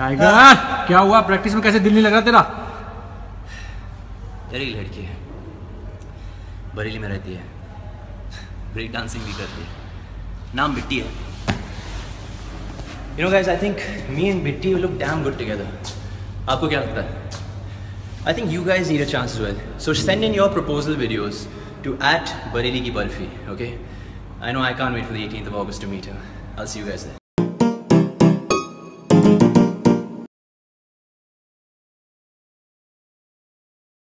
Tiger हाँ। हाँ, क्या हुआ? प्रैक्टिस में कैसे दिल नहीं लग तेरा? तेरी लड़की है। बरेली में रहती है। ब्रेक डांसिंग भी करती है। नाम बिट्टी है। You know guys I think me and Bitti look damn good together आपको क्या लगता है? I think you guys need a chance well so send in your proposal videos to at Bareilly Ki Barfi okay I know I can't wait for the eighteen of August to meet I see you guys